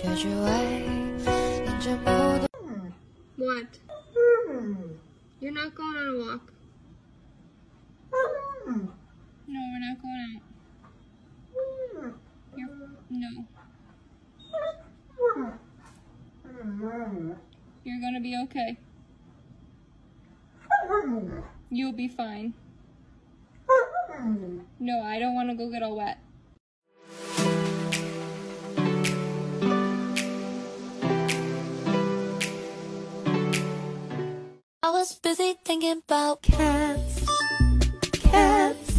What? You're not going on a walk. No, we're not going out. You're, no. You're gonna be okay. You'll be fine. No, I don't want to go get all wet. I was busy thinking about cats, cats.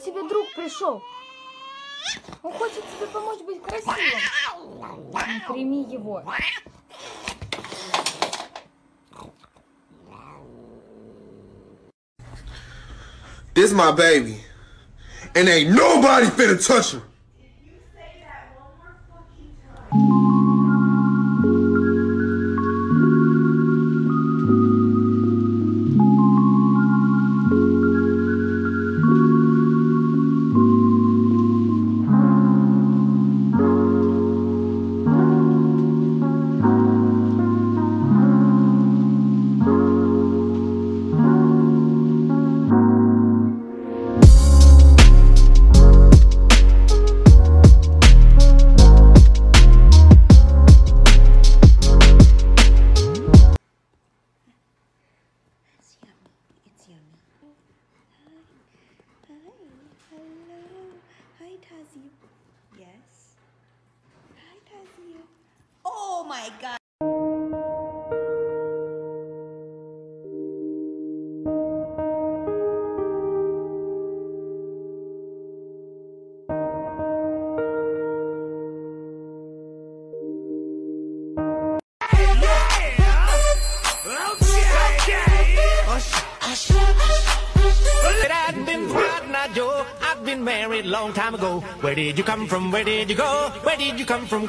к тебе друг пришел. Он хочет тебе помочь быть красивым. Ну, Прими его. This my baby. And ain't nobody finna touch her. My god. I've been married long time ago. Where did you come from? Where did you go? Where did you come from?